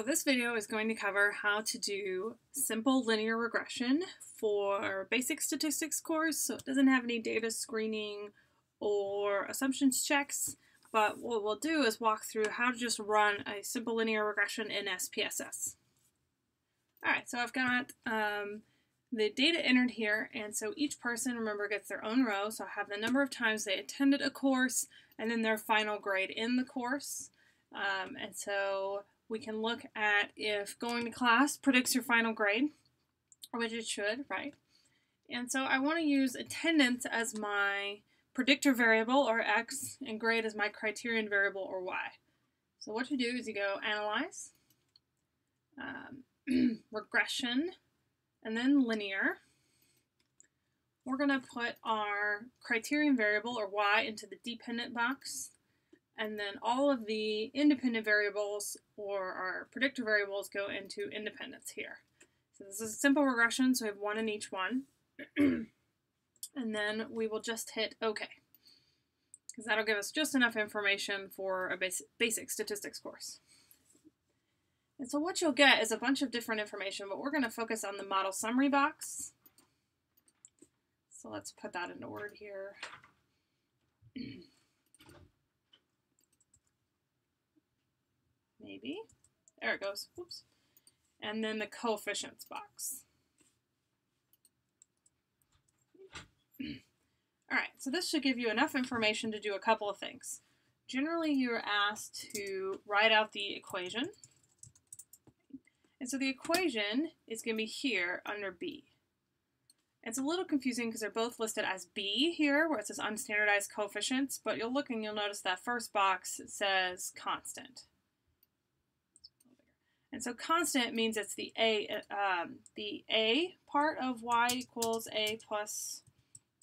So this video is going to cover how to do simple linear regression for basic statistics course. So it doesn't have any data screening or assumptions checks, but what we'll do is walk through how to just run a simple linear regression in SPSS. All right, so I've got um, the data entered here, and so each person, remember, gets their own row. So I have the number of times they attended a course, and then their final grade in the course. Um, and so we can look at if going to class predicts your final grade, which it should, right? And so I want to use attendance as my predictor variable, or x, and grade as my criterion variable, or y. So what you do is you go analyze, um, regression, and then linear. We're going to put our criterion variable, or y, into the dependent box and then all of the independent variables or our predictor variables go into independence here. So this is a simple regression, so we have one in each one. and then we will just hit OK, because that'll give us just enough information for a basic, basic statistics course. And so what you'll get is a bunch of different information, but we're going to focus on the model summary box. So let's put that into Word here. maybe. There it goes. Whoops. And then the coefficients box. All right, so this should give you enough information to do a couple of things. Generally, you're asked to write out the equation. And so the equation is going to be here under B. It's a little confusing because they're both listed as B here, where it says unstandardized coefficients, but you'll look and you'll notice that first box says constant. And so constant means it's the a um, the a part of y equals a plus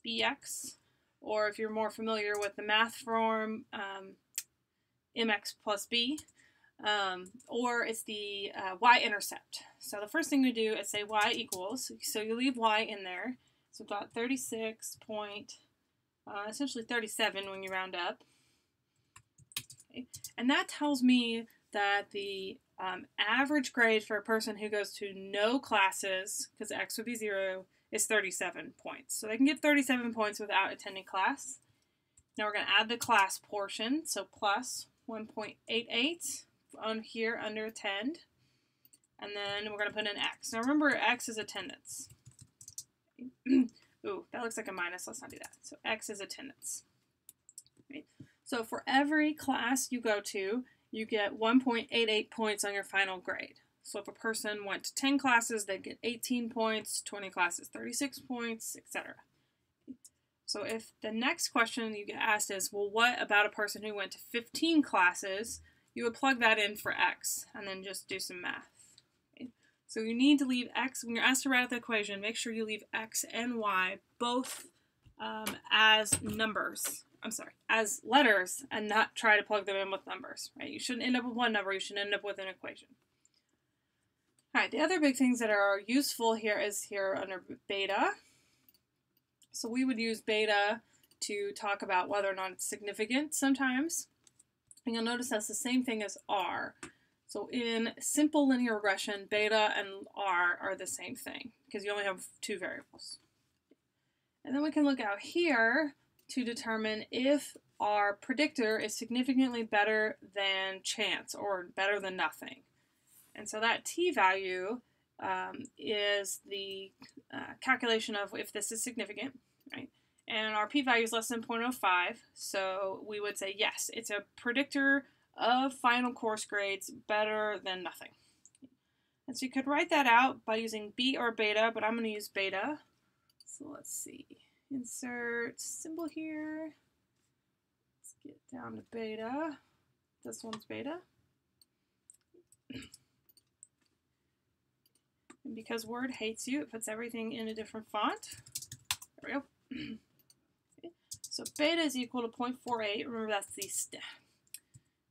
bx, or if you're more familiar with the math form, um, mx plus b, um, or it's the uh, y-intercept. So the first thing we do is say y equals, so you leave y in there. So we've got 36 point, uh, essentially 37 when you round up. Okay. And that tells me that the um, average grade for a person who goes to no classes, because X would be zero, is 37 points. So they can get 37 points without attending class. Now we're going to add the class portion, so plus 1.88 on here under attend. And then we're going to put in X. Now remember, X is attendance. Ooh, that looks like a minus. Let's not do that. So X is attendance. Right. So for every class you go to, you get 1.88 points on your final grade. So if a person went to 10 classes, they'd get 18 points, 20 classes, 36 points, etc. So if the next question you get asked is, well, what about a person who went to 15 classes? You would plug that in for x and then just do some math. So you need to leave x, when you're asked to write out the equation, make sure you leave x and y both um, as numbers I'm sorry, as letters and not try to plug them in with numbers, right? You shouldn't end up with one number, you should end up with an equation. All right, the other big things that are useful here is here under beta. So we would use beta to talk about whether or not it's significant sometimes. And you'll notice that's the same thing as R. So in simple linear regression, beta and R are the same thing because you only have two variables. And then we can look out here to determine if our predictor is significantly better than chance or better than nothing. And so that t-value um, is the uh, calculation of if this is significant, right? And our p-value is less than 0.05, so we would say yes, it's a predictor of final course grades better than nothing. And so you could write that out by using b or beta, but I'm going to use beta. So let's see insert symbol here. Let's get down to beta. This one's beta. And because Word hates you, it puts everything in a different font. There we go. So beta is equal to 0.48. Remember that's the,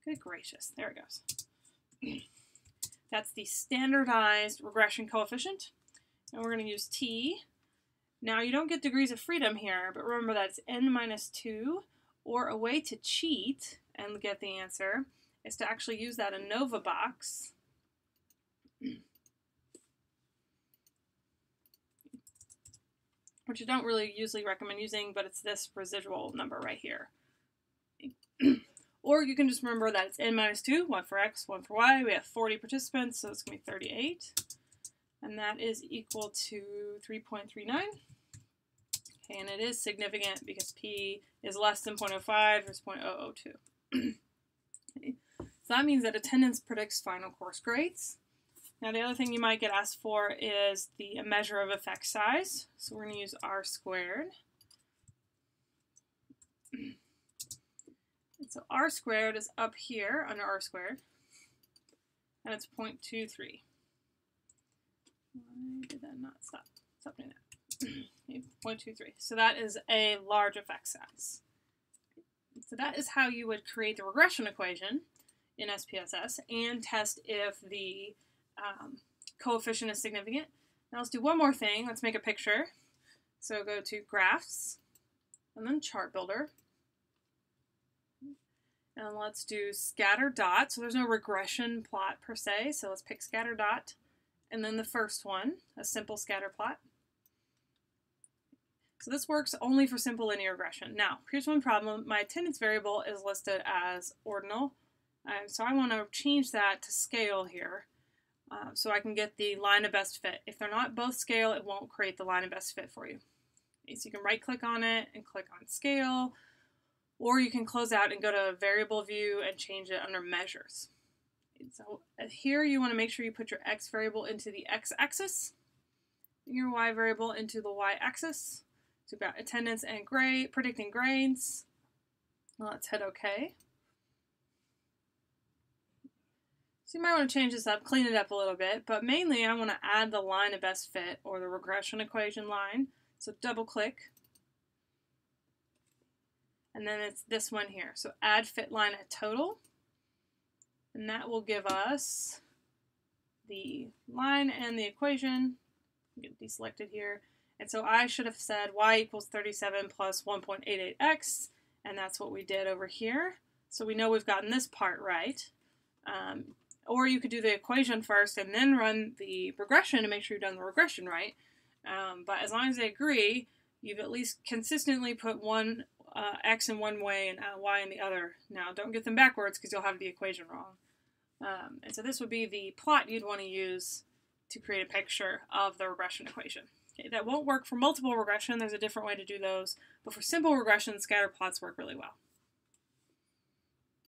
good gracious, there it goes. that's the standardized regression coefficient. And we're going to use t now you don't get degrees of freedom here, but remember that's n minus 2, or a way to cheat and get the answer is to actually use that ANOVA box. Which I don't really usually recommend using, but it's this residual number right here. or you can just remember that it's n minus 2, 1 for x, 1 for y. We have 40 participants, so it's going to be 38. And that is equal to 3.39. Okay, and it is significant because p is less than 0.05 versus 0.002. okay. So that means that attendance predicts final course grades. Now the other thing you might get asked for is the measure of effect size. So we're going to use r squared. And so r squared is up here under r squared, and it's 0.23. Why did that not stop? Stop doing that. 0.23. So that is a large effect size. So that is how you would create the regression equation in SPSS and test if the um, coefficient is significant. Now let's do one more thing. Let's make a picture. So go to Graphs, and then Chart Builder. And let's do scatter dot. So there's no regression plot per se, so let's pick scatter dot. And then the first one, a simple scatter plot. So this works only for simple linear regression. Now, here's one problem. My attendance variable is listed as ordinal. Um, so I want to change that to scale here uh, so I can get the line of best fit. If they're not both scale, it won't create the line of best fit for you. Okay, so you can right click on it and click on scale, or you can close out and go to variable view and change it under measures. So uh, here you want to make sure you put your x variable into the x-axis, your y variable into the y-axis. So we've got attendance and grade, predicting grades. let's hit OK. So you might want to change this up, clean it up a little bit, but mainly I want to add the line of best fit or the regression equation line. So double click. And then it's this one here. So add fit line at total. And that will give us the line and the equation. Get deselected here. And so I should have said y equals 37 plus 1.88x, and that's what we did over here. So we know we've gotten this part right. Um, or you could do the equation first and then run the regression to make sure you've done the regression right. Um, but as long as they agree, you've at least consistently put one uh, x in one way and uh, y in the other. Now, don't get them backwards because you'll have the equation wrong. Um, and so this would be the plot you'd want to use to create a picture of the regression equation. Okay, that won't work for multiple regression. There's a different way to do those. But for simple regression, scatter plots work really well.